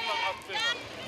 Standard abwickeln.